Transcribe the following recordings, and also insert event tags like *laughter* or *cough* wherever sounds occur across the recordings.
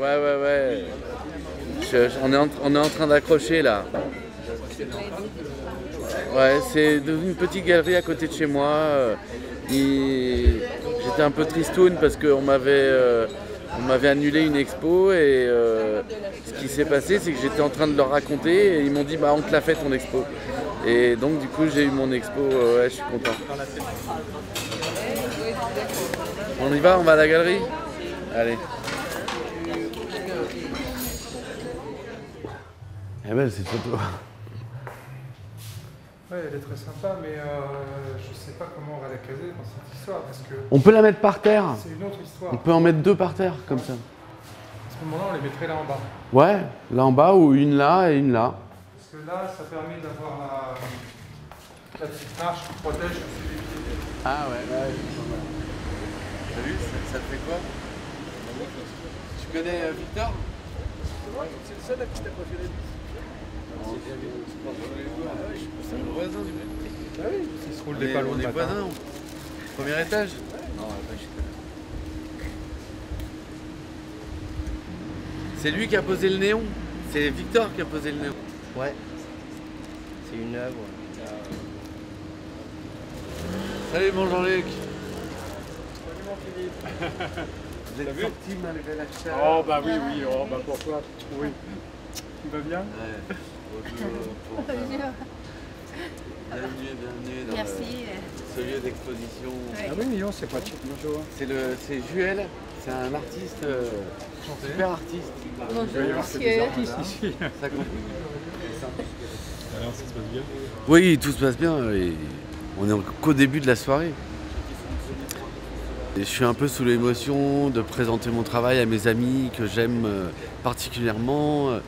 Ouais, ouais, ouais. On, est en, train d'accrocher là. Ouais, c'est dans une petite galerie à côté de chez moi. euh, J'étais un peu tristoun parce qu'on m'avait euh, annulé une expo et euh, ce qui s'est passé c'est que j'étais en train de leur raconter et ils m'ont dit bah on te l'a fait ton expo. Et donc du coup j'ai eu mon expo, ouais je suis content. On y va, on va à la galerie? Allez. Eh ben cette photo. Ouais, elle est très sympa, mais euh, je sais pas comment on va la caser dans cette histoire, parce que On peut la mettre par terre c'est une autre histoire. On peut en mettre deux par terre, comme ça. À ce moment-là, on les mettrait là en bas. Ouais, là en bas ou une là et une là. Parce que là, ça permet d'avoir la, la petite marche qui protège le pieds. Ah ouais, ouais. T'as vu, ça, ça te fait quoi? Tu connais euh, Victor? C'est le seul à qui t'a pas fait la bise. C'est mon voisin du même. Ah oui, il se roule On des est, ballons on le matin. voisins. Premier étage Non, là, je. C'est lui qui a posé le néon. C'est Victor qui a posé le néon. Ouais. C'est une œuvre. Salut mon Jean-Luc. Vous T'as êtes vu sorti malgré la chaleur. Oh bah oui, oui, oh bah pourquoi Oui. Tu vas bien? Ouais. Bonjour. Bonjour. Bienvenue, bienvenue dans Merci. le- ce lieu d'exposition. Ah oui, Mignon, c'est pratique. Bonjour. C'est le, c'est Juel, c'est un artiste, euh, super artiste. Bonjour monsieur. ici. Ça compte. Alors, ça se passe bien? Oui, tout se passe bien. et on est qu'au début de la soirée. Et je suis un peu sous l'émotion de présenter mon travail à mes amis que j'aime euh, particulièrement.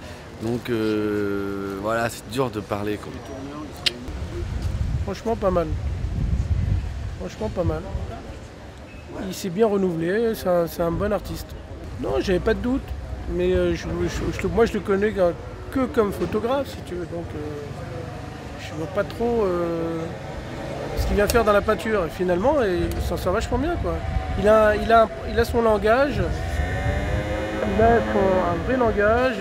Donc euh, voilà, c'est dur de parler. quoi. Franchement, pas mal. Franchement, pas mal. Il s'est bien renouvelé, c'est un, bon artiste. Non, j'avais pas de doute, mais euh, je- moi je le connais que, comme photographe, si tu veux. Donc, euh, je vois pas trop euh, ce qu'il vient faire dans la peinture. Finalement, il s'en sort vachement bien. Quoi. Il, a, son langage, il a un vrai langage,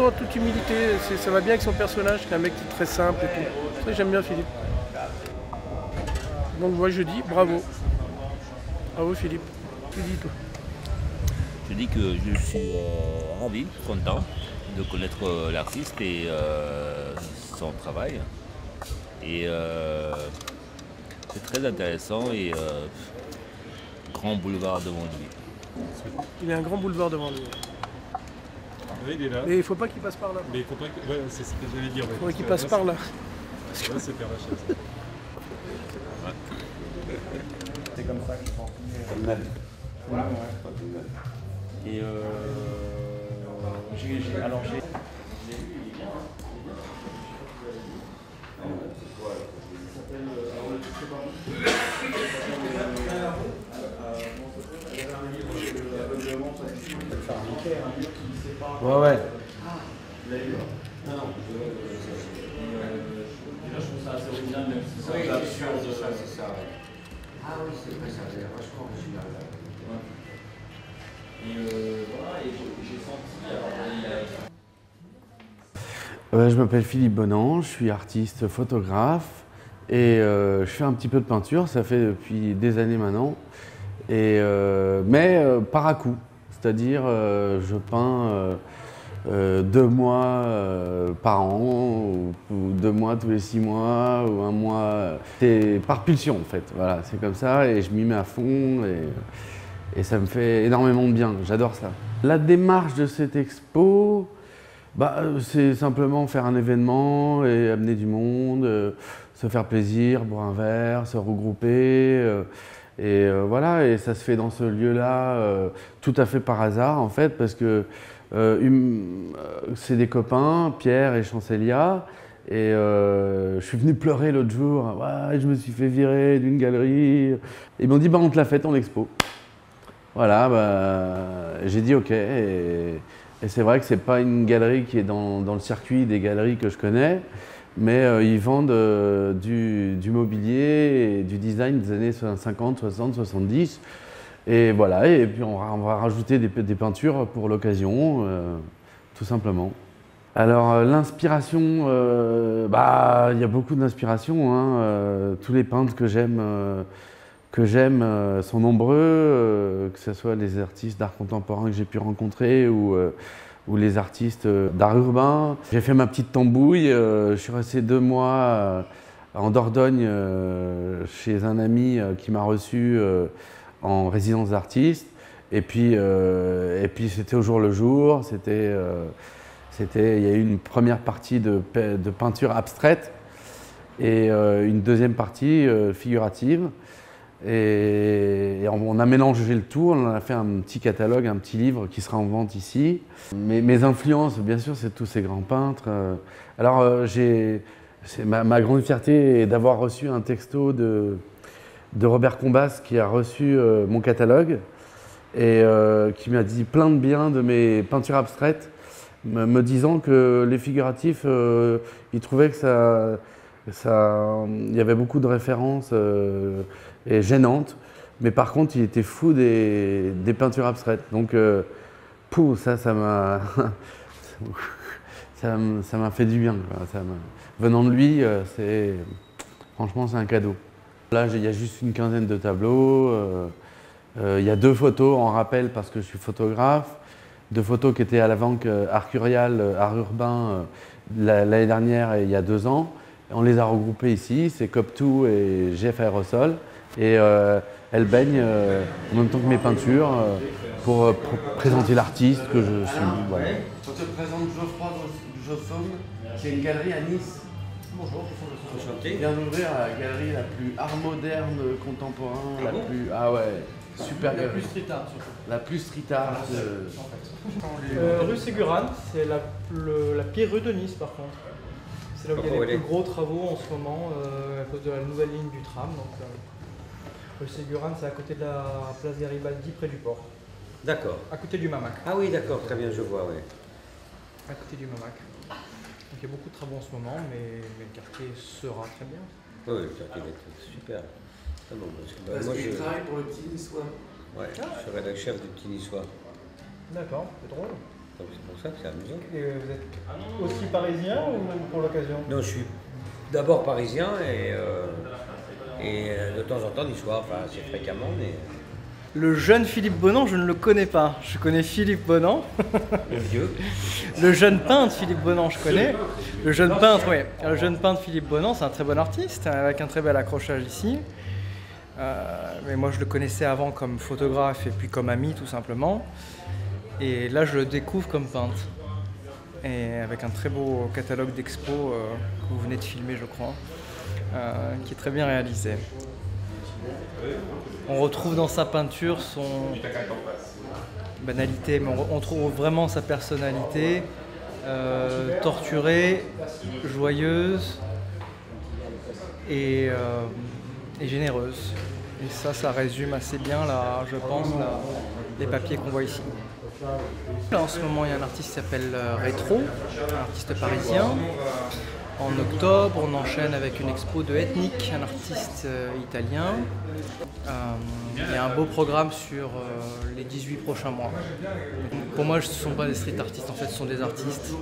toujours en toute humilité. C'est- Ça va bien avec son personnage, qui est un mec qui est très simple et tout. Ça, j'aime bien Philippe. Donc moi je dis bravo. Bravo Philippe. Tu dis toi. Je dis que je suis euh, ravi, content de connaître euh, l'artiste et euh, son travail. Et euh, c'est très intéressant et grand boulevard devant lui. Il a un grand boulevard devant lui. Oui, il est là. Mais il faut pas qu'il passe par là. Mais il faudrait que... Ouais, c'est ce que j'allais dire. Il faudrait qu'il passe par là. Là, c'est Père Lachaise. C'est comme ça que je pense. M'appelle Philippe Bonan, je suis artiste photographe et euh, je fais un petit peu de peinture, ça fait depuis des années maintenant, et, euh, mais euh, par à coup, c'est-à-dire je peins deux mois par an ou, deux mois tous les six mois ou un mois, c'est par pulsion en fait, voilà, c'est comme ça et je m'y mets à fond et, et ça me fait énormément de bien, j'adore ça. La démarche de cette expo, bah, euh, c'est simplement faire un événement et amener du monde, euh, se faire plaisir, boire un verre, se regrouper. euh, et voilà, et ça se fait dans ce lieu-là tout à fait par hasard en fait, parce que euh, c'est des copains, Pierre et Chancelia, et je suis venu pleurer l'autre jour. Ouais, je me suis fait virer d'une galerie. Ils m'ont dit bah on te l'a fait ton expo. Voilà, bah, j'ai dit ok. Et c'est vrai que c'est pas une galerie qui est dans, dans le circuit des galeries que je connais, mais euh, ils vendent euh, du, du mobilier et du design des années 50, 60, 70. Et voilà, et puis on va, rajouter des, des peintures pour l'occasion, euh, tout simplement. Alors l'inspiration, bah il y a beaucoup d'inspiration. hein, tous les peintres que j'aime, que j'aime euh, sont nombreux, euh, que ce soit les artistes d'art contemporain que j'ai pu rencontrer ou, euh, les artistes d'art urbain. J'ai fait ma petite tambouille. je suis resté deux mois en Dordogne chez un ami qui m'a reçu en résidence d'artiste. Et puis, et puis c'était au jour le jour. C'était, il y a eu une première partie de, pe- de peinture abstraite et une deuxième partie figurative. Et, on, a mélangé le tout, on a fait un petit catalogue, un petit livre qui sera en vente ici. Mes, mes influences, bien sûr, c'est tous ces grands peintres. Euh, Alors, euh, j'ai, ma, ma grande fierté est d'avoir reçu un texto de, Robert Combas qui a reçu euh, mon catalogue et qui m'a dit plein de bien de mes peintures abstraites, me, disant que les figuratifs, il trouvait que ça, il y avait beaucoup de références et gênantes, mais par contre, il était fou des, des peintures abstraites. Donc, euh, pouh, ça, ça m'a, *laughs* ça m'a fait du bien. venant de lui, euh, c'est, franchement, c'est un cadeau. Là, il y a juste une quinzaine de tableaux. euh, Il y a deux photos en rappel parce que je suis photographe. Deux photos qui étaient à la euh, Art Curial, Art Urbain la- l'année dernière et il y a deux ans. On les a regroupées ici, c'est Cop2 et GF Aérosol. Et euh, elles baignent euh, en même temps que mes peintures euh, pour, présenter l'artiste que je suis. Voilà. On te présente Geoffroy Jossaume, qui est une galerie à Nice. Bonjour, Il vient d'ouvrir la galerie la plus art moderne contemporain, la bon plus. Ah ouais, super La galerie. plus street art surtout. La plus street art. euh, Euh, rue Ségurane, c'est la, la pire rue de Nice par contre. C'est là où il y a les elle plus gros travaux en ce moment euh, à cause de la nouvelle ligne du tram. Donc, euh, rue Ségurane, c'est à côté de la place Garibaldi, près du port. D'accord. À côté du Mamac. Ah oui, d'accord, très bien, je vois, oui. À côté du Mamac. Donc il y a beaucoup de travaux en ce moment, mais, mais le quartier sera très bien. Oui, le quartier va être super. Ah bon, parce que, bah, Parce moi, qu'il je, travaille pour le petit niçois. ouais, je serai rédacteur chef du petit niçois. D'accord, c'est drôle. Donc c'est pour ça que c'est amusant. Et euh, vous êtes aussi parisien ou pour l'occasion? Non, je suis d'abord parisien et, euh, et euh, de temps en temps niçois, enfin assez fréquemment, mais Le jeune Philippe Bonan, je ne le connais pas. Je connais Philippe Bonan. le vieux. *laughs* Le jeune peintre Philippe Bonan, je connais. Le jeune peintre, oui. Le jeune peintre Philippe Bonan, c'est un très bon artiste, avec un très bel accrochage ici. Euh, mais moi, je le connaissais avant comme photographe et puis comme ami, tout simplement. Et là, je le découvre comme peintre. Et avec un très beau catalogue d'expos euh, que vous venez de filmer, je crois, euh, qui est très bien réalisé. On retrouve dans sa peinture son banalité, mais on, on trouve vraiment sa personnalité euh, torturée, joyeuse et, euh, et généreuse. Et ça, ça résume assez bien, là, je pense, les papiers qu'on voit ici. Là, en ce moment, il y a un artiste qui s'appelle Rétro, un artiste parisien. En octobre, on enchaîne avec une expo de Ethnic, un artiste euh, italien. Euh, il y a un beau programme sur euh, les 18 prochains mois. Pour moi, ce ne sont pas des street artistes, en fait, ce sont des artistes.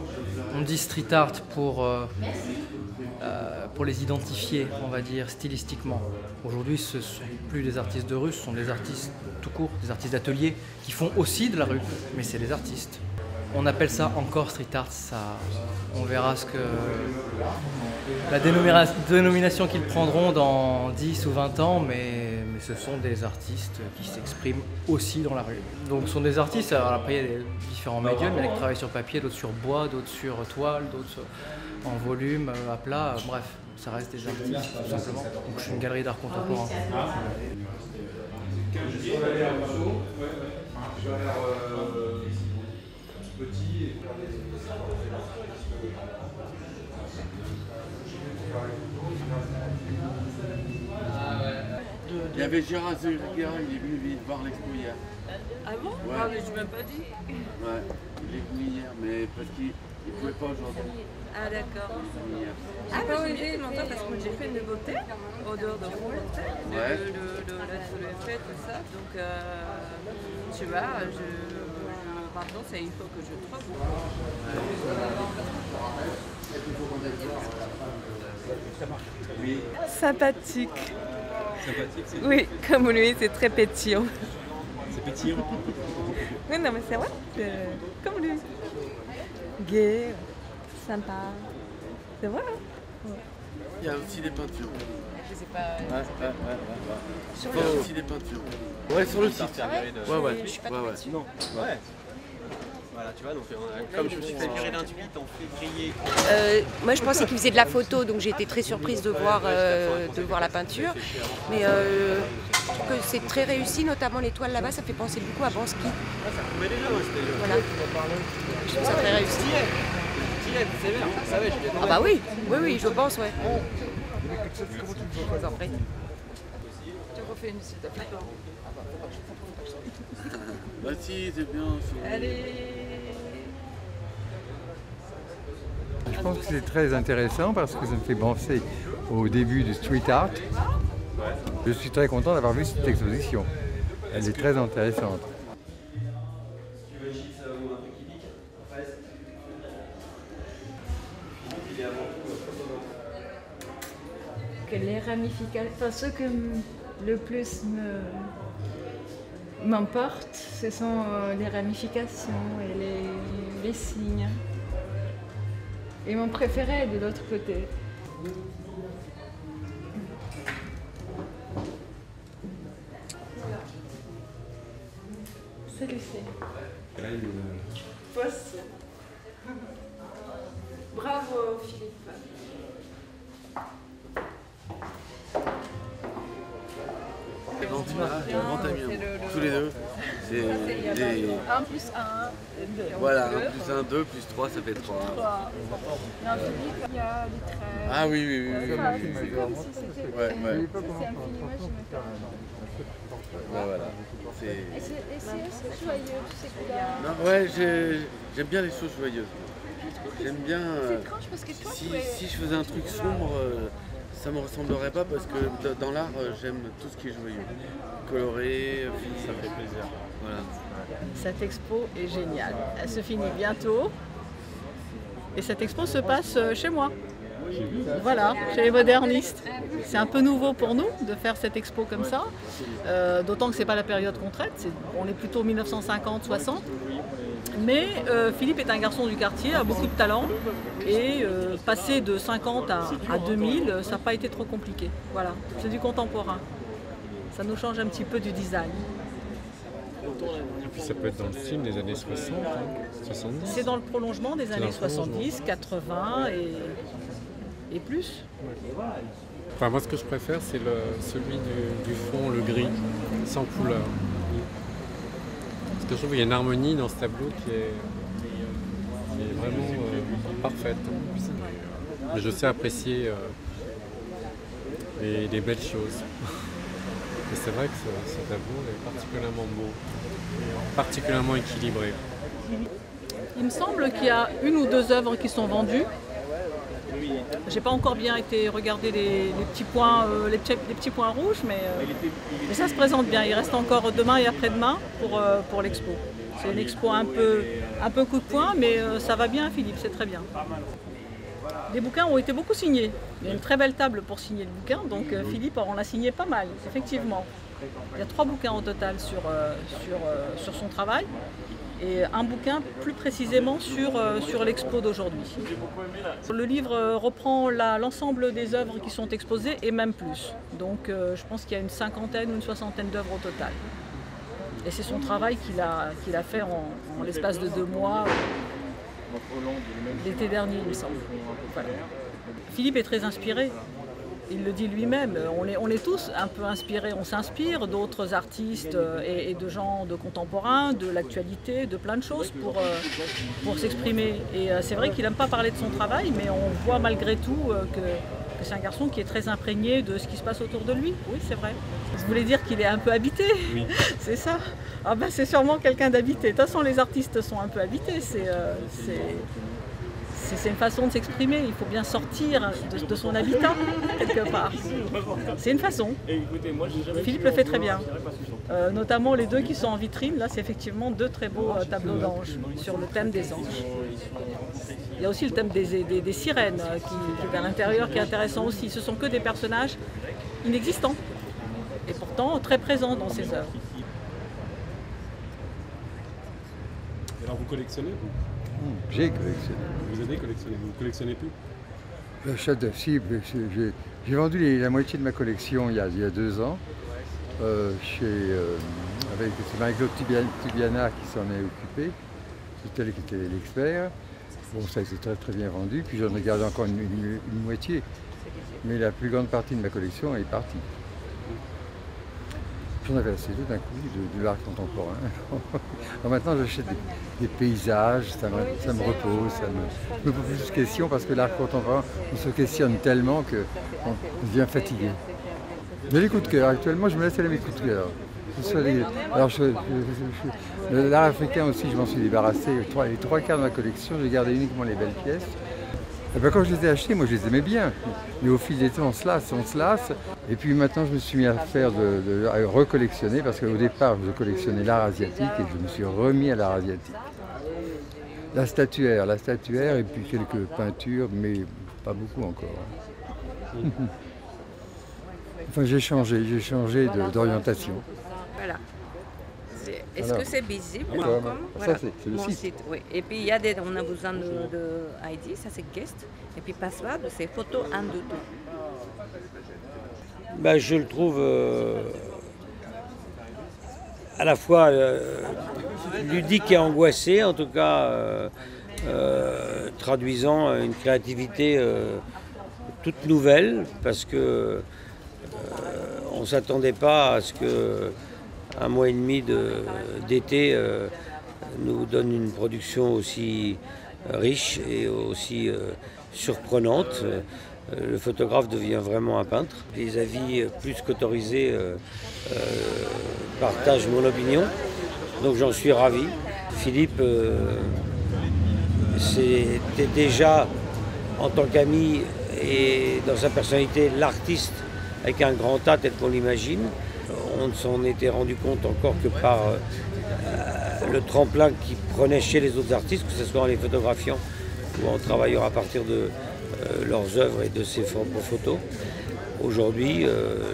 On dit street art pour, les identifier, on va dire, stylistiquement. Aujourd'hui, ce ne sont plus des artistes de rue, ce sont des artistes tout court, des artistes d'atelier qui font aussi de la rue, mais c'est des artistes. On appelle ça encore street art, on verra ce que la dénomina- dénomination qu'ils prendront dans 10 ou 20 ans, mais, ce sont des artistes qui s'expriment aussi dans la rue. Donc ce sont des artistes, alors après il y a différents médiums, il y en a qui travaillent sur papier, d'autres sur bois, d'autres sur toile, d'autres en volume, euh, à plat, euh, bref, ça reste des artistes tout simplement. Donc je suis une galerie d'art contemporain. Il y avait Gérard Zuriga, il est venu voir l'expo hier. Ah bon Ouais. Ah mais je m'ai pas dit. Ouais, il est venu hier, mais parce qu'il il pouvait pas aujourd'hui. Ah d'accord. Ah pas osé longtemps parce que j'ai fait une beauté, odeur de beauté, le, Ouais. le, le, le, le fait, tout ça. Donc euh, tu vois, je, maintenant c'est il faut que je trouve. Sympathique. Sympathique, Oui, comme lui, c'est très pétillant. c'est pétillant. Oui, non mais c'est vrai, c'est comme lui. Gay, sympa. C'est vrai. hein Il y a aussi des peintures. Je sais pas. Ouais, ouais, ouais, ouais. Sur Il y a aussi des peintures. Ouais, sur le site. Ouais, ouais. Je suis pas ouais, ouais. Non. Ouais. Voilà, tu vois, donc euh, comme je me suis fait virer d'un tweet en février. Euh, moi, je pensais qu'il faisait de la photo, donc j'ai été très surprise de voir, euh, de voir la peinture. Mais euh, je trouve que c'est très réussi, notamment les toiles là-bas, ça fait penser beaucoup à Bansky. Mais déjà, ouais, c'était le. Voilà. Je trouve ça très réussi. L'ai Ah bah oui, oui, oui, je pense, ouais. Tu refais une s'il te plaît. Bah si, c'est bien. Allez. Pense que c'est très intéressant parce que ça me fait penser au début du street art. Je suis très content d'avoir vu cette exposition. Elle est très intéressante. que les ramifications, enfin ce que le plus me m'emporte, ce sont euh, les ramifications et les signes. Et mon préféré est de l'autre côté. Celui-ci. Poisson. Bravo Philippe. Non, tu hein. Tous les deux. C'est. 1 plus 1, 2. Voilà, 1 plus 1, 2 plus 3, ça fait 3. Il y a un Philippe, il y a les traits. Ah oui, oui, oui. oui, Enfin, oui. c'est comme si c'était. Ouais, ouais. Ça, c'est me perds. Ouais, voilà. C'est- Et c'est et c'est assez joyeux. Non, ouais, j'ai- j'aime bien les choses joyeuses. J'aime bien. euh, C'est étrange parce que toi, si, tu es- si je faisais un truc sombre, euh, ça me ressemblerait pas parce que dans l'art, euh, j'aime tout ce qui est joyeux. Coloré, ça fait plaisir. Cette expo est géniale. Elle se finit bientôt. Et cette expo se passe euh, chez moi. Voilà, chez les modernistes. C'est un peu nouveau pour nous de faire cette expo comme ça. Euh, D'autant que ce n'est pas la période qu'on traite. On est plutôt 1950-60. Mais euh, Philippe est un garçon du quartier, a beaucoup de talent. Et passer de 50 à, à 2000, ça n'a pas été trop compliqué. Voilà, c'est du contemporain. Ça nous change un petit peu du design. Et puis ça peut être dans le style des années 60, hein, 70. C'est dans le prolongement des années dans le prolongement. 70, 80 et, et plus. Enfin, moi, ce que je préfère, c'est le, celui du, du fond, le gris, sans couleur. Parce que je trouve qu'il y a une harmonie dans ce tableau qui est, qui est vraiment euh, parfaite. Mais je sais apprécier euh, les, les belles choses. C'est vrai que ce, ce tableau est particulièrement beau, particulièrement équilibré. Il me semble qu'il y a une ou deux œuvres qui sont vendues. J'ai pas encore bien été regarder les, petits points, euh, les, petits, points rouges, mais, euh, mais ça se présente bien. Il reste encore demain et après-demain pour, euh, pour l'expo. C'est une expo un peu, un peu coup de poing, mais ça va bien, Philippe, c'est très bien. Les bouquins ont été beaucoup signés. Il y a une très belle table pour signer le bouquin, donc euh, Philippe en a signé pas mal, effectivement. Il y a trois bouquins au total sur, euh, sur, euh, sur son travail et un bouquin plus précisément sur, sur l'expo d'aujourd'hui. Le livre reprend la- l'ensemble des œuvres qui sont exposées et même plus. Donc je pense qu'il y a une cinquantaine ou une soixantaine d'œuvres au total. Et c'est son travail qu'il a, fait en, en l'espace de deux mois, l'été dernier il me semble. Philippe est très inspiré. Il le dit lui-même, on est, tous un peu inspirés, on s'inspire d'autres artistes euh, et, de gens de contemporains, de l'actualité, de plein de choses pour, euh, s'exprimer. Et euh, c'est vrai qu'il n'aime pas parler de son travail, mais on voit malgré tout que c'est un garçon qui est très imprégné de ce qui se passe autour de lui. Oui, c'est vrai. Voulais dire qu'il est un peu habité. *laughs* c'est ça. Ah ben, c'est sûrement quelqu'un d'habité. De toute façon, les artistes sont un peu habités. C'est, euh, une façon de s'exprimer. Il faut bien sortir de, de son habitat, quelque part. C'est une façon. Philippe le fait très bien. Euh, notamment les deux qui sont en vitrine, là, c'est effectivement deux très beaux euh, tableaux d'anges sur le thème des anges. Il y a aussi le thème des, des- des sirènes qui, qui est à l'intérieur, qui est intéressant aussi. Ce sont que des personnages inexistants et pourtant très présents dans ces œuvres. Et alors vous collectionnez vous J'ai collectionné. Vous avez collectionné, vous ne collectionnez plus de si, mais c'est- j'ai- vendu les- la moitié de ma collection il y a, il y a deux ans. euh, chez, euh, avec, Marie-Claude Tibiana, Tibiana qui s'en est occupée. C'est elle qui était l'expert. Bon, ça a été très très bien vendu. Puis j'en ai gardé encore une, une- une moitié. Mais la plus grande partie de ma collection est partie. J'en avais assez tout d'un coup de, l'art contemporain. *laughs* Alors maintenant j'achète des, paysages, ça me, ça me repose, ça me, me pose plus de questions parce que l'art contemporain, on se questionne tellement qu'on devient fatigué. Mais les coups de cœur, actuellement je me laisse aller mes coups de cœur. Alors l'art africain aussi, je m'en suis débarrassé. Trois, les trois quarts de ma collection, j'ai gardé uniquement les belles pièces. Et ben, quand je les ai achetés, moi je les aimais bien. Mais au fil des temps, on se lasse, on se lasse. Et puis maintenant, je me suis mis à faire de, de- à recollectionner parce qu'au départ, je collectionnais l'art asiatique et je me suis remis à l'art asiatique. La statuaire, la statuaire et puis quelques peintures, mais pas beaucoup encore. *laughs* Enfin, j'ai changé, j'ai changé d'orientation. Voilà. Est-ce que c'est visible encore Voilà. c'est- c'est le Mon site. oui. Et puis il y a des, on a besoin de, de ID, ça c'est guest. Et puis password, c'est photo un de tout. Ben, je le trouve euh, à la fois euh, ludique et angoissé, en tout cas euh, traduisant une créativité toute nouvelle, parce que on ne s'attendait pas à ce que un mois et demi de- d'été euh, nous donne une production aussi riche et aussi euh, surprenante. Euh, Le photographe devient vraiment un peintre. Les avis euh, plus qu'autorisés euh, euh, partagent mon opinion, donc j'en suis ravi. Philippe, euh, c'était déjà en tant qu'ami et dans sa personnalité l'artiste avec un grand A tel qu'on l'imagine. On ne s'en était rendu compte encore que par euh, le tremplin qu'il prenait chez les autres artistes, que ce soit en les photographiant ou en travaillant à partir de euh, leurs œuvres et de ses propres photos. Aujourd'hui, euh,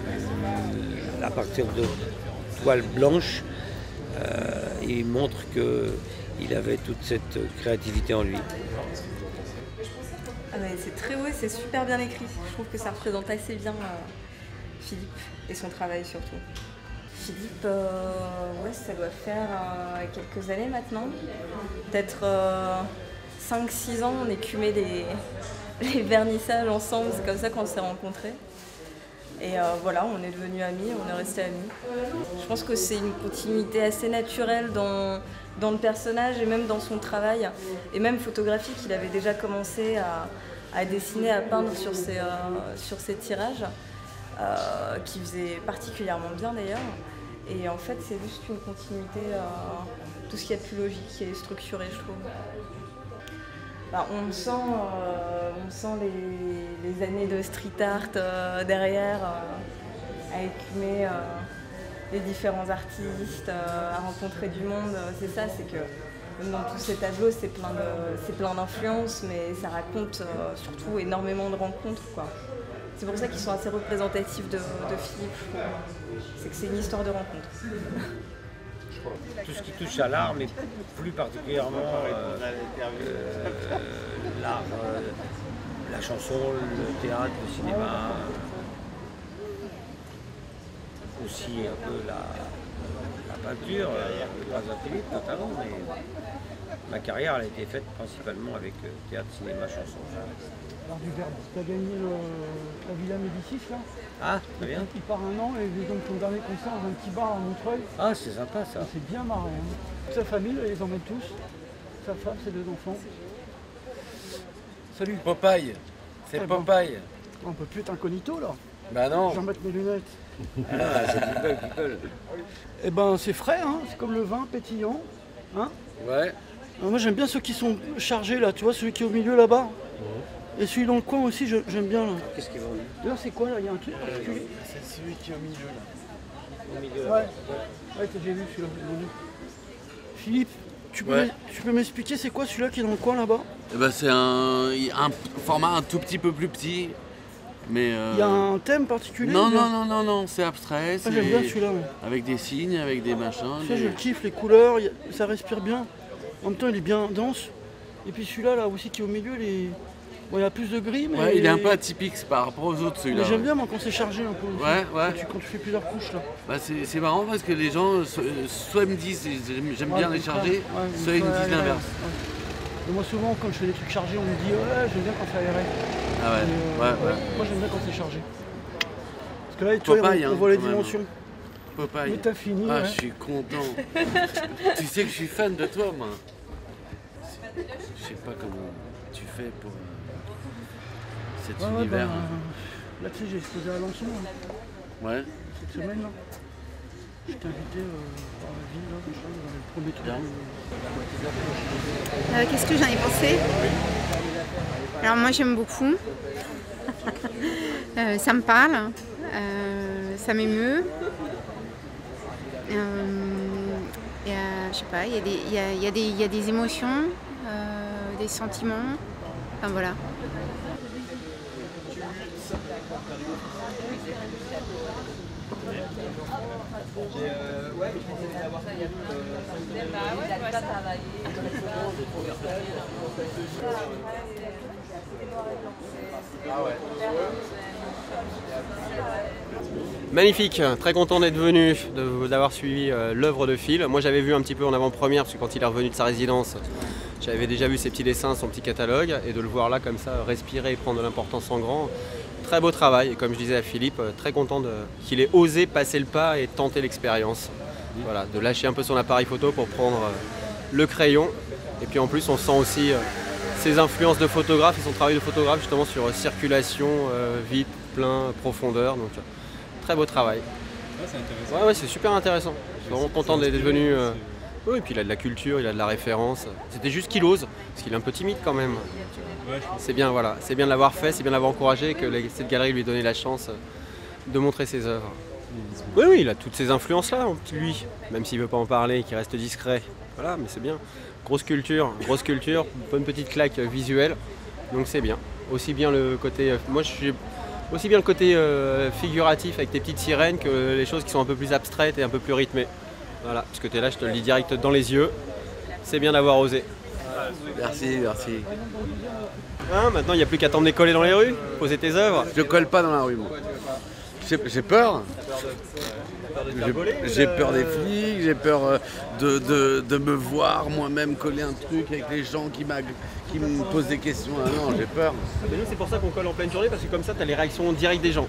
à partir de toiles blanches, euh, il montre qu'il avait toute cette créativité en lui. Ah ouais, c'est très haut et c'est super bien écrit. Je trouve que ça représente assez bien euh, Philippe et son travail surtout. Philippe, euh, ouais, ça doit faire euh, quelques années maintenant. Peut-être 5-6 ans, on écumait *laughs* les, vernissages ensemble, c'est comme ça qu'on s'est rencontrés. Et euh, voilà, on est devenus amis, on est restés amis. Je pense que c'est une continuité assez naturelle dans, le personnage et même dans son travail. Et même photographique, il avait déjà commencé à, dessiner, à peindre euh, sur ses tirages, euh, qui faisait particulièrement bien d'ailleurs. Et en fait, c'est juste une continuité, euh, tout ce a de plus logique et structuré, je trouve. Bah, on sent, euh, on sent les, années de street art euh, derrière, euh, à euh, les différents artistes, euh, à rencontrer du monde. C'est ça, c'est que même dans tous ces tableaux, c'est plein d'influences, mais ça raconte euh, surtout énormément de rencontres. quoi. C'est pour ça qu'ils sont assez représentatifs de, Philippe. C'est que c'est une histoire de rencontres. tout ce qui touche à l'art, mais plus particulièrement euh, euh, l'art, euh, la chanson, le théâtre, le cinéma, euh, aussi un peu la, la peinture, euh, grâce à Philippe notamment, mais ma carrière a été faite principalement avec théâtre, cinéma, chanson. Du verbe. Tu as gagné le- la Villa Médicis là Ah, très bien. Il part un an et donc ton dernier concert dans un petit bar à Montreuil. Ah, c'est sympa ça. C'est bien marré. hein. Sa famille, elle les emmène tous. Sa femme, ses deux enfants. Salut. Popeye. C'est Eh Popeye. On peut plus être incognito là. Bah non. Je vais mettre mes lunettes. Ah, c'est people, people. Eh ben c'est frais, hein. c'est comme le vin pétillant. Hein Ouais. Alors moi j'aime bien ceux qui sont chargés là, tu vois, celui qui est au milieu là-bas. Et celui dans le coin aussi, j'aime bien là. Qu'est-ce qui va D'ailleurs c'est quoi là? Il y a un truc particulier C'est celui qui est au milieu là. au milieu Ouais, ouais que j'ai vu celui-là. Philippe, tu peux Ouais. m'ex- tu peux m'expliquer c'est quoi celui-là qui est dans le coin là-bas? Eh ben, c'est un, un format un tout petit peu plus petit. Mais euh, Il y a un thème particulier Non, non, non, non, non, c'est abstrait. Ah, j'aime bien celui-là. Avec des signes, avec des machins. Tu sais, des- je le kiffe, les couleurs, ça respire bien. En même temps, il est bien dense. Et puis celui-là, là aussi, qui est au milieu, il, est- bon, il a plus de gris, mais. Ouais, il est un peu atypique par rapport aux autres, celui-là. J'aime bien, moi, quand c'est chargé un peu. Ouais, ouais. Quand tu, quand tu fais plusieurs couches, là. Bah, c'est marrant parce que les gens, euh, so- euh, soit ils me disent j'aime Ouais, bien les charger, soit ils me disent l'inverse. moi, souvent, quand je fais des trucs chargés, on me dit Ouais, j'aime bien quand c'est aéré. Ah ouais, Et, ouais, ouais. Moi, j'aime bien quand c'est chargé. Parce que là, tu vois, Popeye, on, on hein, voit les même. dimensions. Popeye. Mais t'as fini, Ah, je suis content. tu sais que je suis fan de toi, moi. Je sais pas comment tu fais pour euh, cet Ouais, ouais, univers. bah, là, tu sais, j'ai exposé à Alençon, là, Ouais. cette semaine, là. J'étais invité euh, par la ville, là, dans le premier truc. euh, Euh, Qu'est-ce que j'en ai pensé Alors moi j'aime beaucoup. Euh, ça me parle, euh, ça m'émeut. Euh, il y a- je sais pas, il y, a des- il y a- il y a euh, sentiments. Enfin voilà. Magnifique, très content d'être venu, de- d'avoir suivi euh, l'œuvre de Phil. Moi j'avais vu un petit peu en avant-première, parce que quand il est revenu de sa résidence, j'avais déjà vu ses petits dessins, son petit catalogue, et de le voir là comme ça, respirer et prendre de l'importance en grand. Très beau travail, et comme je disais à Philippe, euh, très content qu'il ait osé passer le pas et tenter l'expérience. Voilà, de lâcher un peu son appareil photo pour prendre euh, le crayon. Et puis en plus on sent aussi euh, ses influences de photographe et son travail de photographe justement sur circulation, vide, plein, profondeur. Donc très beau travail. c'est. Ouais, ouais, c'est super intéressant. Je suis vraiment content d'être venu. euh, Oui, et puis il a de la culture, il a de la référence. C'était juste qu'il ose, parce qu'il est un peu timide quand même. C'est bien, voilà. C'est bien de l'avoir fait, c'est bien de l'avoir encouragé, que cette galerie lui ait donné la chance de montrer ses œuvres. Oui, oui, il a toutes ces influences-là, lui. Même s'il veut pas en parler, qu'il reste discret. Voilà, mais c'est bien. Grosse culture, grosse culture, bonne petite claque visuelle. Donc c'est bien. Aussi bien le côté. euh, euh, figuratif avec tes petites sirènes que les choses qui sont un peu plus abstraites et un peu plus rythmées. Voilà, parce que tu es là, je te le dis direct dans les yeux. C'est bien d'avoir osé. Merci, merci. Hein, maintenant, il n'y a plus qu'à t'emmener coller dans les rues, poser tes œuvres. Je colle pas dans la rue, moi. J'ai j'ai peur. J'ai- peur des flics, j'ai peur euh, de, de- de me voir moi-même coller un truc avec les gens qui, me posent des questions. Ah non, j'ai peur. Mais nous, c'est pour ça qu'on colle en pleine journée, parce que comme ça, tu as les réactions directes des gens.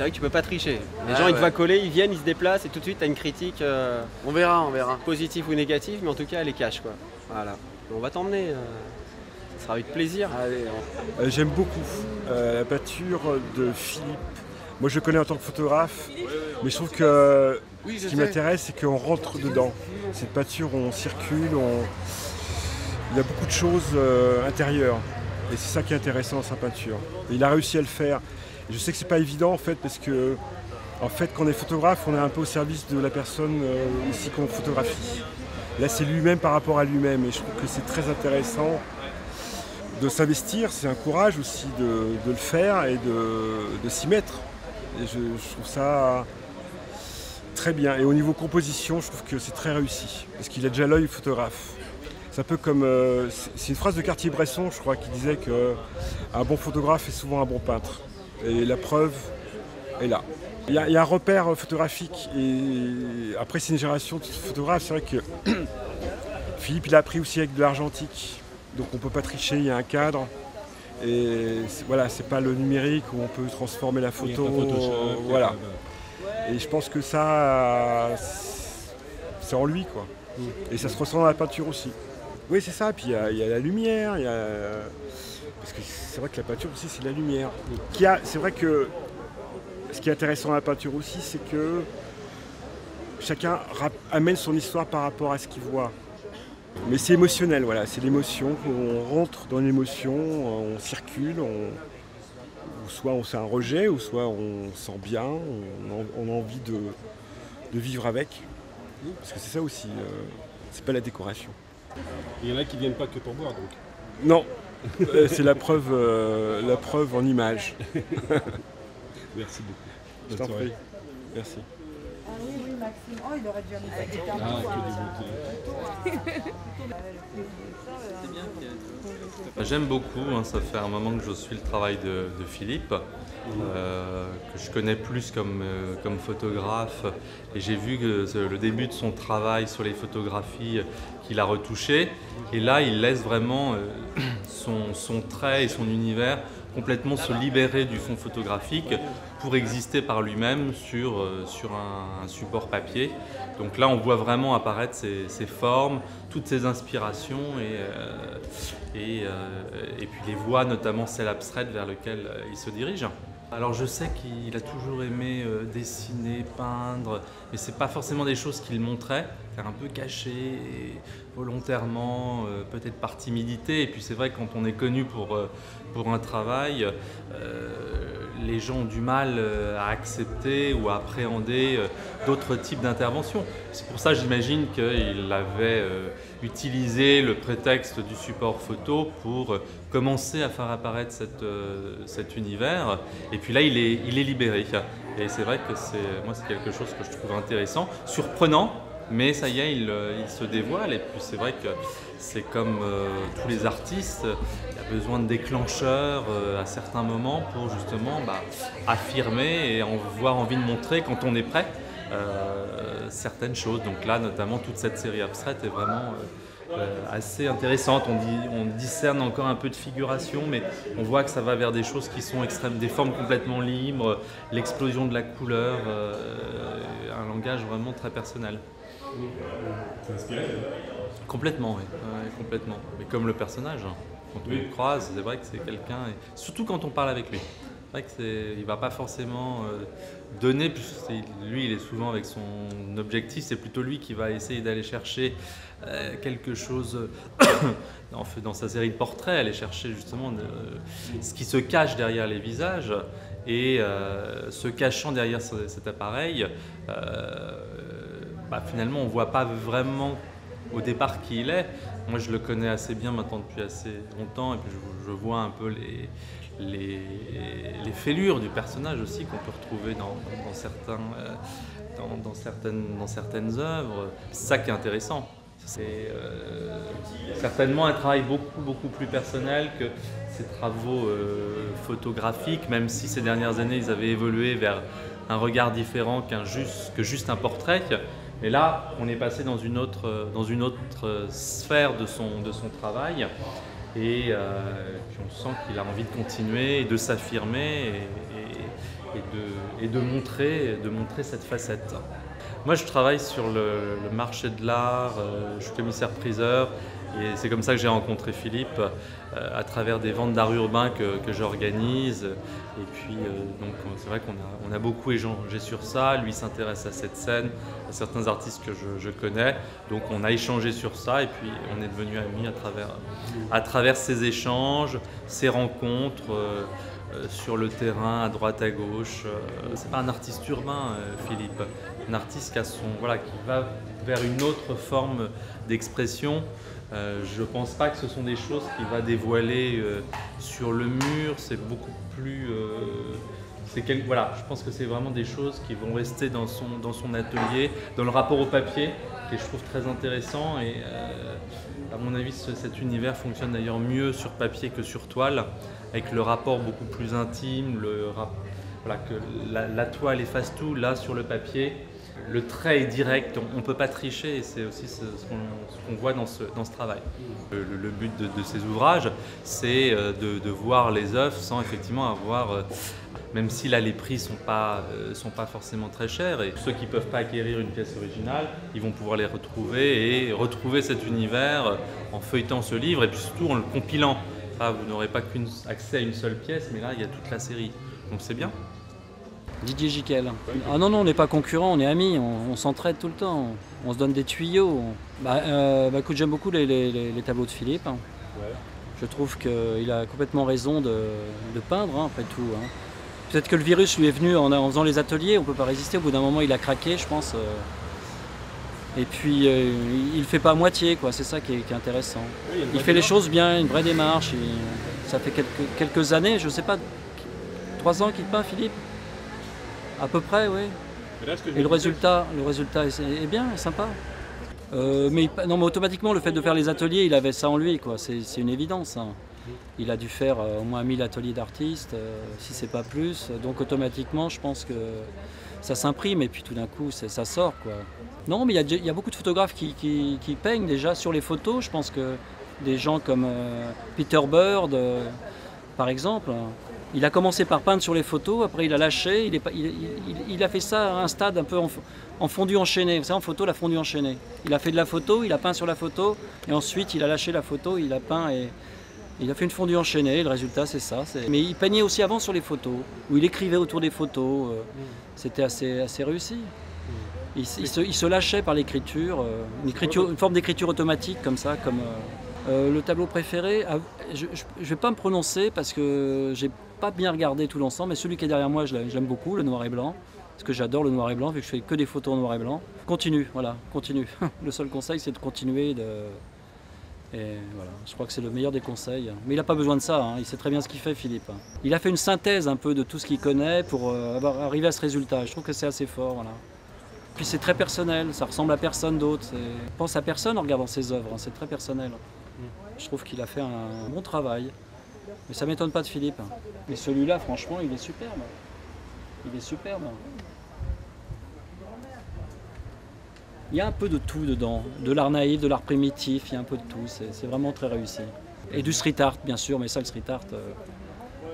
C'est vrai que tu peux pas tricher. Les Ah gens, ils te voient coller, ils viennent, ils se déplacent, et tout de suite, tu as une critique. euh, On verra, on verra. Positive ou négative, mais en tout cas, elle est cache, quoi. Voilà. On va t'emmener. euh, Ça sera avec plaisir. Allez, Euh, J'aime beaucoup euh, la peinture de Philippe. Moi, je le connais en tant que photographe, mais je trouve que Oui, je ce qui sais. m'intéresse, c'est qu'on rentre dedans. Cette peinture, on circule, on... il y a beaucoup de choses euh, intérieures. Et c'est ça qui est intéressant dans sa peinture. Et il a réussi à le faire. Je sais que c'est pas évident en fait, parce que en fait, quand on est photographe, on est un peu au service de la personne euh, ici qu'on photographie. Là, c'est lui-même par rapport à lui-même. Et je trouve que c'est très intéressant de s'investir, c'est un courage aussi de, le faire et de, s'y mettre. Et je, trouve ça très bien. Et au niveau composition, je trouve que c'est très réussi, parce qu'il a déjà l'œil photographe. C'est un peu comme. euh, c'est c'est une phrase de Cartier-Bresson, je crois, qui disait que un bon photographe est souvent un bon peintre. Et la preuve est là. Il y, a, il y a un repère photographique, et après, c'est une génération de photographes. C'est vrai que *clears throat* Philippe, il a appris aussi avec de l'argentique. Donc on ne peut pas tricher, il y a un cadre. Et voilà, c'est pas le numérique où on peut transformer la photo. a voilà. Et je pense que ça, c'est en lui, quoi. Et ça se ressent dans la peinture aussi. Oui, c'est ça. Puis il y, y a la lumière, il y a... parce que c'est vrai que la peinture aussi, c'est la lumière. C'est vrai que ce qui est intéressant dans la peinture aussi, c'est que chacun amène son histoire par rapport à ce qu'il voit. Mais c'est émotionnel, voilà, c'est l'émotion, on rentre dans l'émotion, on circule, on, soit on sait un rejet, ou soit on sent bien, on, a envie de, vivre avec. Parce que c'est ça aussi, euh, c'est pas la décoration. Il y en a qui viennent pas que pour boire donc Non, c'est la preuve, euh, la preuve en image. *laughs* Merci beaucoup. Je t'en prie. Merci. Ah oui, oui, Maxime. Oh, il aurait Ah. J'aime beaucoup, hein, ça fait un moment que je suis le travail de, de Philippe, euh, que je connais plus comme, euh, comme photographe. Et j'ai vu que le début de son travail sur les photographies qu'il a retouché. Et là, il laisse vraiment euh, *clears throat* son, son trait et son univers complètement se libérer du fond photographique pour exister par lui-même sur, euh, un, support papier. Donc là, on voit vraiment apparaître ces formes, toutes ces inspirations et, euh, et, euh, et, puis les voies, notamment celles abstraites vers lesquelles il se dirige. Alors je sais qu'il a toujours aimé dessiner, peindre, mais c'est pas forcément des choses qu'il montrait, car un peu caché, volontairement, euh, peut-être par timidité. Et puis c'est vrai quand on est connu pour, euh, pour un travail, les gens ont du mal à accepter ou à appréhender d'autres types d'interventions. C'est pour ça j'imagine qu'il avait utilisé le prétexte du support photo pour commencer à faire apparaître cet univers. Et puis là, il est, il est libéré. Et c'est vrai que moi, c'est quelque chose que je trouve intéressant, surprenant, mais ça y est, il, il se dévoile. Et puis c'est vrai que c'est comme euh, tous les artistes, il y a besoin de déclencheurs euh, à certains moments pour justement bah, affirmer et avoir envie de montrer quand on est prêt euh, certaines choses. Donc là, notamment, toute cette série abstraite est vraiment euh, assez intéressante. On, on, discerne encore un peu de figuration, mais on voit que ça va vers des choses qui sont extrêmes, des formes complètement libres, l'explosion de la couleur, euh, un langage vraiment très personnel. T'es inspiré Complètement, oui. Ouais, complètement. Mais comme le personnage, hein. quand on Oui. le croise, c'est vrai que c'est quelqu'un, et surtout quand on parle avec lui. C'est vrai qu'il ne va pas forcément euh, donner, puisque lui il est souvent avec son objectif, c'est plutôt lui qui va essayer d'aller chercher euh, quelque chose *coughs* dans, dans sa série de portraits, aller chercher justement de- ce qui se cache derrière les visages. Et euh, se cachant derrière ce- cet appareil, euh, bah, finalement on ne voit pas vraiment au départ qui il est. Moi, je le connais assez bien maintenant depuis assez longtemps, et puis je, vois un peu les, les, les fêlures du personnage aussi qu'on peut retrouver dans, dans- certains, euh, dans certaines, dans certaines œuvres. C'est ça qui est intéressant. C'est euh, certainement un travail beaucoup, beaucoup plus personnel que ces travaux euh, photographiques, même si ces dernières années, ils avaient évolué vers un regard différent qu'un juste, que juste un portrait. Mais là, on est passé dans une autre, euh, dans une autre euh, sphère de son, de son travail. Et euh, on sent qu'il a envie de continuer et de s'affirmer et, et- et de, et de montrer, de montrer cette facette. Moi, je travaille sur le, marché de l'art, je suis commissaire-priseur, et c'est comme ça que j'ai rencontré Philippe, euh, à travers des ventes d'art urbain que, j'organise. Et puis, euh, donc, c'est vrai qu'on a, beaucoup échangé sur ça. Lui s'intéresse à cette scène, à certains artistes que je, connais. Donc, on a échangé sur ça, et puis on est devenus amis à travers, ces échanges, ces rencontres. euh, euh, sur le terrain, à droite, à gauche. Euh, c'est pas un artiste urbain, euh, Philippe. Un artiste qui, a son, voilà, qui va vers une autre forme d'expression. Euh, je pense pas que ce sont des choses qu'il va dévoiler euh, sur le mur. C'est beaucoup plus. euh, quel- voilà, je pense que c'est vraiment des choses qui vont rester dans son, dans son atelier, dans le rapport au papier, que je trouve très intéressant. Et à mon avis, ce- cet univers fonctionne d'ailleurs mieux sur papier que sur toile, avec le rapport beaucoup plus intime, que la toile efface tout. Là, sur le papier, le trait est direct, on ne peut pas tricher, et c'est aussi ce, ce qu'on voit dans ce, dans ce travail. Le, le- but de, de ces ouvrages, c'est euh, de, de voir les œuvres sans effectivement avoir, euh, même si là les prix ne sont, pas, euh, sont pas forcément très chers, et ceux qui ne peuvent pas acquérir une pièce originale, ils vont pouvoir les retrouver et retrouver cet univers en feuilletant ce livre, et puis surtout en le compilant. Vous n'aurez pas qu'une accès à une seule pièce, mais là, il y a toute la série. Donc c'est bien. Didier Jiquel. Ah non, non, on n'est pas concurrents, on est amis, on, on s'entraide tout le temps, on, on se donne des tuyaux. on- Bah, euh, bah, écoute, j'aime beaucoup les, les- les- les tableaux de Philippe. hein. Je trouve qu'il a complètement raison de, de peindre, hein, après tout. hein. Peut-être que le virus lui est venu en, en faisant les ateliers, on ne peut pas résister. Au bout d'un moment, il a craqué, je pense. euh. Et puis, euh, il fait pas à moitié, quoi. c'est ça qui est, qui est intéressant. Oui, il fait les choses bien, une vraie démarche. ça fait quelques, quelques années, je ne sais pas, trois ans qu'il peint, Philippe? À peu près, oui. Là, Et le résultat, le résultat est, est bien, est sympa. Euh, mais, non, mais automatiquement, le fait de faire les ateliers, il avait ça en lui, quoi. C'est, une évidence. hein. Il a dû faire euh, au moins 1000 ateliers d'artistes, euh, si c'est pas plus. Donc automatiquement, je pense que ça s'imprime et puis tout d'un coup, c'est- ça sort, quoi. Non, mais il y a, il y a beaucoup de photographes qui, qui- qui peignent déjà sur les photos. Je pense que des gens comme Peter Bird, par exemple, hein, il a commencé par peindre sur les photos, après il a lâché, il, est pas- il- il- il a fait ça à un stade un peu en, en fondu enchaîné. Vous savez, en photo, la fondu enchaîné. Il a fait de la photo, il a peint sur la photo, et ensuite il a lâché la photo, il a peint et il a fait une fondue enchaînée. et Le résultat, c'est ça. Mais il peignait aussi avant sur les photos, où il écrivait autour des photos. euh, C'était assez, assez réussi. Il, s- il se, il se lâchait par l'écriture, euh, une, une forme d'écriture automatique comme ça, comme euh, euh, le tableau préféré. ah, je ne vais pas me prononcer parce que j'ai pas bien regardé tout l'ensemble, mais celui qui est derrière moi, je l'aime je beaucoup, le noir et blanc, parce que j'adore le noir et blanc, vu que je fais que des photos en noir et blanc. Continue, voilà, continue. *laughs* le seul conseil, c'est de continuer. De... Et voilà, je crois que c'est le meilleur des conseils. Mais il n'a pas besoin de ça, hein, il sait très bien ce qu'il fait, Philippe. Il a fait une synthèse un peu de tout ce qu'il connaît pour euh, avoir- arriver à ce résultat. Je trouve que c'est assez fort. Voilà. Puis c'est très personnel, ça ressemble à personne d'autre. On pense à personne en regardant ses œuvres, hein, c'est très personnel. Je trouve qu'il a fait un bon travail. Mais ça m'étonne pas de Philippe. Mais celui-là, franchement, il est superbe. Il est superbe. Il y a un peu de tout dedans, de l'art naïf, de l'art primitif, il y a un peu de tout, c'est vraiment très réussi. Et du street art, bien sûr, mais ça, le street art, euh,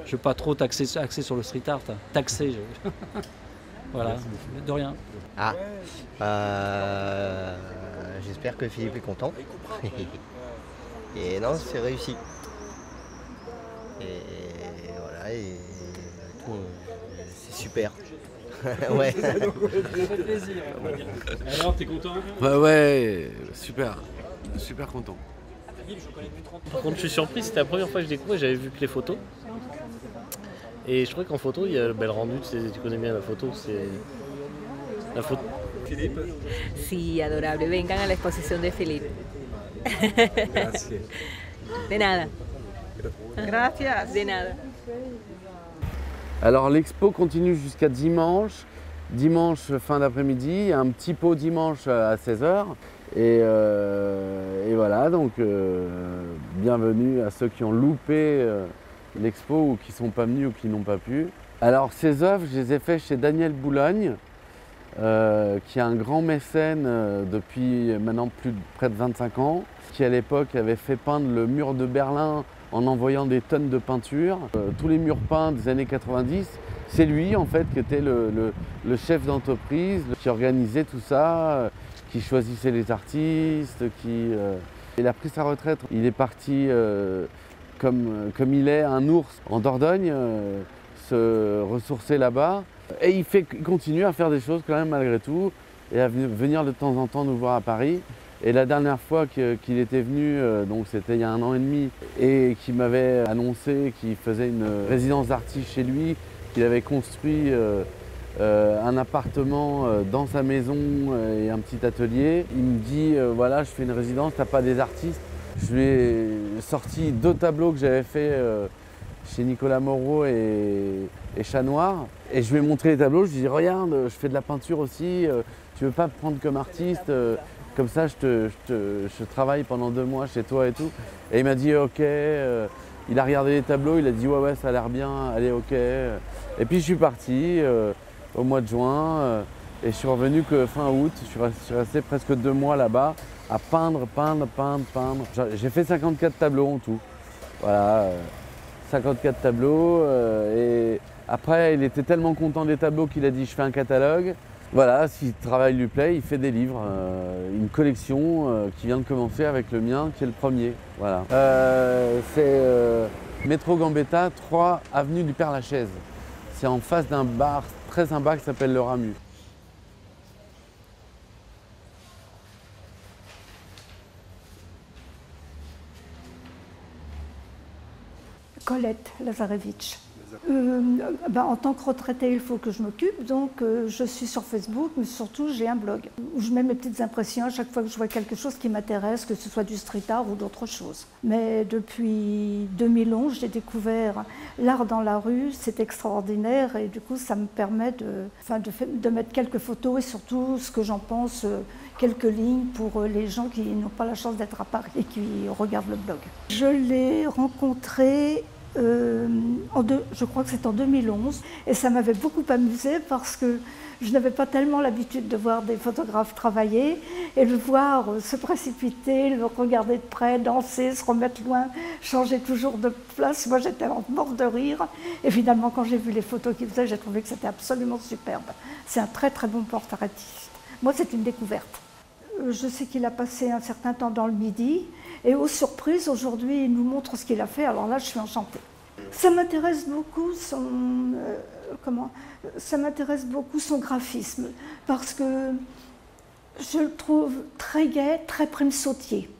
je ne veux pas trop taxer, axer sur le street art. Taxer, je... *laughs* voilà, de rien. Ah, euh, j'espère que Philippe est content. *laughs* et non, c'est réussi. Et voilà, et tout, euh, c'est super. *laughs* ouais. Alors, t'es content Ouais, ouais, super, super content. Par contre, je suis surpris, c'était la première fois que je découvrais, j'avais vu que les photos. Et je trouvais qu'en photo, il y a le bel rendu, tu, sais, tu connais bien la photo, c'est. La photo. Philippe? Sí, adorable. Vengan a la exposición de Felipe. Gracias. De nada. Gracias. De nada. Alors l'expo continue jusqu'à dimanche. Dimanche fin d'après-midi, il y a un petit pot dimanche à 16h. Et, euh, et voilà, donc euh, bienvenue à ceux qui ont loupé euh, l'expo ou qui ne sont pas venus ou qui n'ont pas pu. Alors ces œuvres, je les ai faites chez Daniel Boulogne, euh, qui est un grand mécène euh, depuis maintenant plus de près de 25 ans, qui à l'époque avait fait peindre le mur de Berlin en envoyant des tonnes de peinture. Euh, tous les murs peints des années 90, c'est lui en fait qui était le, chef d'entreprise, qui organisait tout ça, euh, qui choisissait les artistes, qui... euh, Il a pris sa retraite, il est parti euh, comme, il est, un ours en Dordogne, se ressourcer là-bas. Et il, fait, il continue à faire des choses quand même malgré tout, et à venir de temps en temps nous voir à Paris. Et la dernière fois qu'il était venu, euh, donc c'était il y a un an et demi, et qu'il m'avait annoncé qu'il faisait une résidence d'artiste chez lui, qu'il avait construit euh, euh, un appartement dans sa maison et un petit atelier. Il me dit voilà, je fais une résidence, t'as pas des artistes. Je lui ai sorti deux tableaux que j'avais fait chez Nicolas Moreau et, et Chat Noir. Et je lui ai montré les tableaux, je lui ai dit regarde, je fais de la peinture aussi, tu veux pas me prendre comme artiste comme ça je, travaille pendant deux mois chez toi et tout. Et il m'a dit ok, euh, il a regardé les tableaux, il a dit ouais ouais ça a l'air bien, allez ok. Et puis je suis parti euh, au mois de juin euh, et je suis revenu que fin août, je suis resté, presque deux mois là-bas à peindre, peindre, peindre, peindre. J'ai- fait 54 tableaux en tout. Voilà, euh, 54 tableaux. et après, il était tellement content des tableaux qu'il a dit je fais un catalogue. Voilà, si le travail lui plaît, il fait des livres. euh, une collection euh, qui vient de commencer avec le mien, qui est le premier. Voilà. Euh, c'est euh, Métro Gambetta, 3 avenue du Père Lachaise. C'est en face d'un bar très sympa qui s'appelle le Ramu. Colette Lazarevitch. Euh, ben, en tant que retraitée, il faut que je m'occupe, donc euh, je suis sur Facebook, mais surtout j'ai un blog où je mets mes petites impressions à chaque fois que je vois quelque chose qui m'intéresse, que ce soit du street art ou d'autres choses. Mais depuis 2011, j'ai découvert l'art dans la rue, c'est extraordinaire et du coup ça me permet de, mettre quelques photos et surtout ce que j'en pense, euh, quelques lignes pour les gens qui n'ont pas la chance d'être à Paris et qui regardent le blog. Je l'ai rencontré euh, je crois que c'est en 2011, et ça m'avait beaucoup amusé parce que je n'avais pas tellement l'habitude de voir des photographes travailler et le voir euh, se précipiter, le regarder de près, danser, se remettre loin, changer toujours de place. Moi, j'étais en mort de rire. Et finalement, quand j'ai vu les photos qu'il faisait, j'ai trouvé que c'était absolument superbe. C'est un très très bon portraitiste. Moi, c'est une découverte. Je sais qu'il a passé un certain temps dans le Midi et aux surprises, aujourd'hui, il nous montre ce qu'il a fait. Alors là, je suis enchantée. Ça m'intéresse beaucoup son, euh, comment, ça m'intéresse beaucoup son graphisme parce que je le trouve très gai, très prime sautier.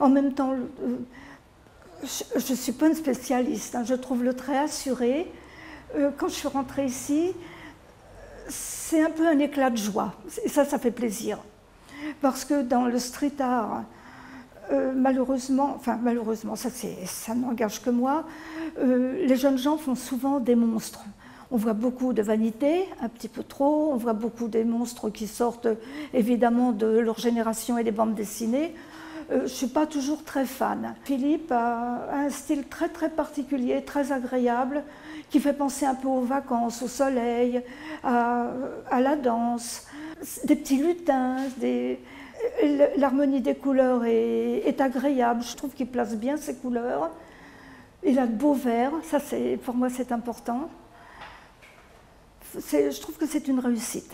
En même temps, euh, je ne suis pas une spécialiste. hein. Je trouve le trait assuré. Euh, quand je suis rentrée ici, c'est un peu un éclat de joie. Et ça, ça fait plaisir. Parce que dans le street art, euh, malheureusement, enfin malheureusement, ça, ça n'engage que moi, euh, les jeunes gens font souvent des monstres. On voit beaucoup de vanité, un petit peu trop, on voit beaucoup des monstres qui sortent évidemment de leur génération et des bandes dessinées. Euh, je ne suis pas toujours très fan. Philippe a un style très très particulier, très agréable, qui fait penser un peu aux vacances, au soleil, à la danse, des petits lutins, l'harmonie des couleurs est, agréable. Je trouve qu'il place bien ses couleurs. Il a de beaux verts, ça c'est pour moi c'est important. Je trouve que c'est une réussite.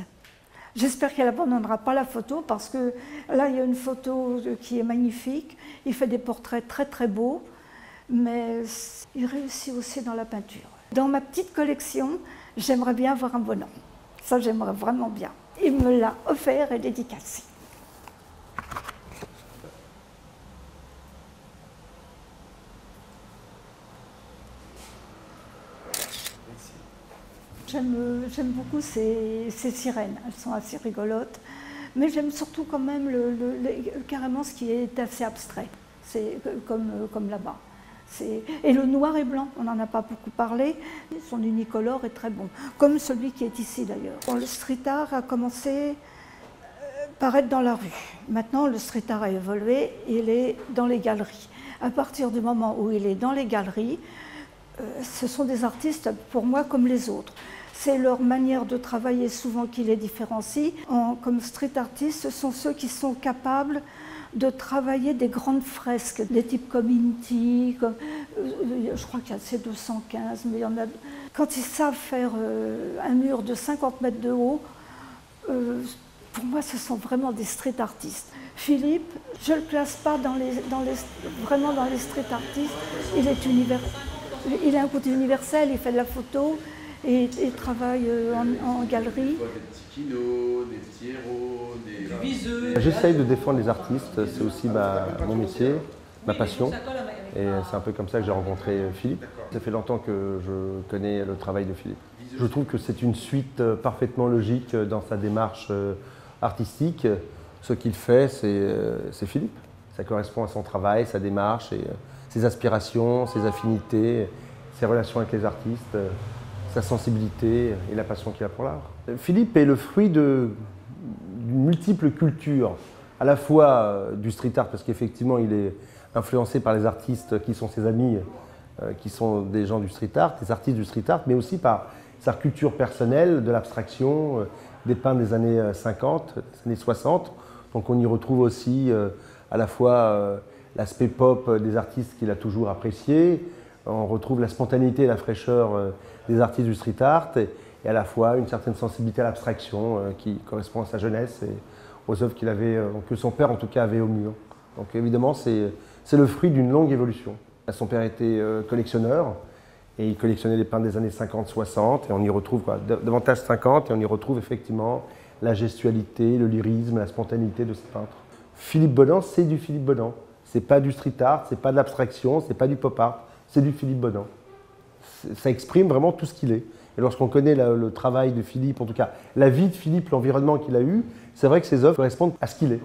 J'espère qu'elle n'abandonnera pas la photo parce que là, il y a une photo qui est magnifique. Il fait des portraits très très beaux, mais il réussit aussi dans la peinture. Dans ma petite collection, j'aimerais bien avoir un bonhomme. Ça, j'aimerais vraiment bien. Il me l'a offert et dédicacé. J'aime beaucoup ces, sirènes, elles sont assez rigolotes. Mais j'aime surtout quand même le, carrément ce qui est assez abstrait, c'est comme, comme là-bas. Et le noir et blanc, on n'en a pas beaucoup parlé, son unicolore est très bon, comme celui qui est ici d'ailleurs. Le street art a commencé euh, par être dans la rue. Maintenant, le street art a évolué, il est dans les galeries. À partir du moment où il est dans les galeries, euh, ce sont des artistes pour moi comme les autres. C'est leur manière de travailler souvent qui les différencie. En- comme street artistes, ce sont ceux qui sont capables de travailler des grandes fresques, des types comme, euh, je crois qu'il y a C215, mais il y en a. Quand ils savent faire euh, un mur de 50 mètres de haut, euh, pour moi, ce sont vraiment des street artistes. Philippe, je ne le classe pas vraiment dans les street artistes. Il est univers, il a un côté universel, il fait de la photo et il travaille euh, en, en galerie. Des petits kilos, des petits héros, des... J'essaye de défendre les artistes, c'est aussi ma- mon métier, ma passion. Et c'est un peu comme ça que j'ai rencontré Philippe. Ça fait longtemps que je connais le travail de Philippe. Je trouve que c'est une suite euh, parfaitement logique euh, dans sa démarche euh, artistique. Ce qu'il fait, c'est euh, Philippe. Ça correspond à son travail, sa démarche, et, euh, ses aspirations, ses affinités, ses relations avec les artistes, euh, sa sensibilité et la passion qu'il a pour l'art. Philippe est le fruit de, d'une multiple culture, à la fois euh, du street art, parce qu'effectivement il est influencé par les artistes qui sont ses amis, euh, qui sont des gens du street art, des artistes du street art, mais aussi par sa culture personnelle, de l'abstraction, euh, des peintres des années euh, 50, des années 60. Donc on y retrouve aussi à la fois l'aspect pop des artistes qu'il a toujours apprécié, on retrouve la spontanéité la fraîcheur des artistes du street art, et, à la fois une certaine sensibilité à l'abstraction euh, qui correspond à sa jeunesse et aux œuvres qu'il avait, euh, que son père en tout cas avait au mur. Donc évidemment, c'est le fruit d'une longue évolution. Son père était euh, collectionneur Et il collectionnait les peintres des années 50-60, et on y retrouve quoi, davantage 50, et on y retrouve effectivement la gestualité, le lyrisme, la spontanéité de ce peintre. Philippe Bonan, c'est du Philippe Bonan. C'est pas du street art, c'est pas de l'abstraction, c'est pas du pop art, c'est du Philippe Bonan. Ça exprime vraiment tout ce qu'il est. Et lorsqu'on connaît le, travail de Philippe, en tout cas la vie de Philippe, l'environnement qu'il a eu, c'est vrai que ses œuvres correspondent à ce qu'il est.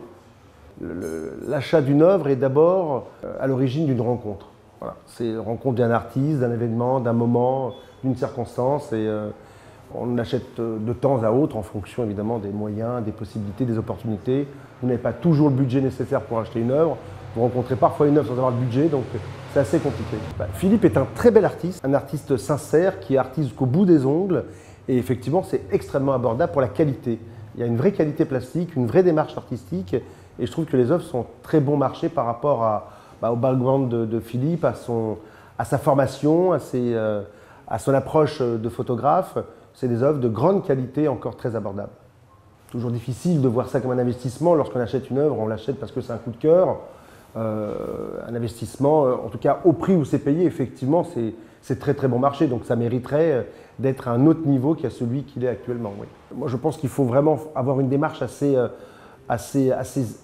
L'achat d'une œuvre est d'abord à l'origine d'une rencontre. Voilà. C'est la rencontre d'un artiste, d'un événement, d'un moment, d'une circonstance. Et euh, on achète de temps à autre en fonction évidemment des moyens, des possibilités, des opportunités. Vous n'avez pas toujours le budget nécessaire pour acheter une œuvre. Vous rencontrez parfois une œuvre sans avoir le budget, donc c'est assez compliqué. Bah, Philippe est un très bel artiste, un artiste sincère qui est artiste jusqu'au bout des ongles. Et effectivement, c'est extrêmement abordable pour la qualité. Il y a une vraie qualité plastique, une vraie démarche artistique. Et je trouve que les œuvres sont très bon marché par rapport bah, au background de, Philippe, à, son, à sa formation, à, ses, euh, à son approche de photographe. C'est des œuvres de grande qualité, encore très abordables. Toujours difficile de voir ça comme un investissement. Lorsqu'on achète une œuvre, on l'achète parce que c'est un coup de cœur. Euh, un investissement, en tout cas au prix où c'est payé, effectivement, c'est très très bon marché. Donc ça mériterait d'être à un autre niveau qu'à celui qu'il est actuellement. Oui. Moi je pense qu'il faut vraiment avoir une démarche assez, euh,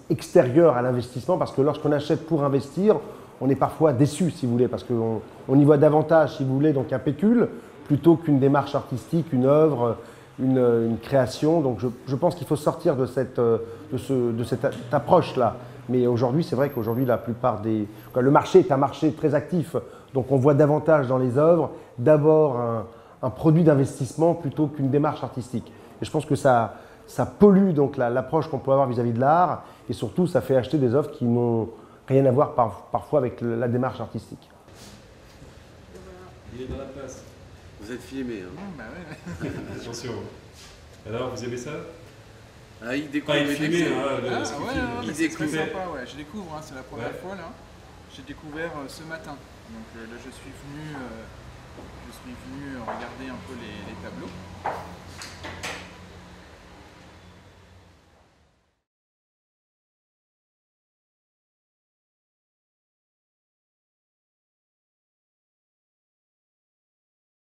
extérieure à l'investissement parce que lorsqu'on achète pour investir, on est parfois déçu si vous voulez parce qu'on on y voit davantage si vous voulez donc un pécule plutôt qu'une démarche artistique, une œuvre, une, création. Donc je, pense qu'il faut sortir de cette approche-là. Mais aujourd'hui, c'est vrai qu'aujourd'hui, la plupart des. Le marché est un marché très actif. Donc on voit davantage dans les œuvres d'abord un, un, produit d'investissement plutôt qu'une démarche artistique. Et je pense que ça, ça pollue donc l'approche qu'on peut avoir vis-à-vis -vis de l'art et surtout ça fait acheter des œuvres qui n'ont rien à voir par, parfois avec le, la démarche artistique. Il est dans la place. Vous êtes filmé. Hein. bah ouais. *laughs* Attention. Alors, vous aimez ça? Ah, il découvre. Pas il filmé, hein, le, ah, ouais, ouais, il c'est très découvre. sympa, ouais. Je découvre, hein, c'est la première Ouais. fois là. J'ai découvert euh, ce matin. Donc euh, là, je suis venu, euh, je suis venu regarder un peu les, les tableaux.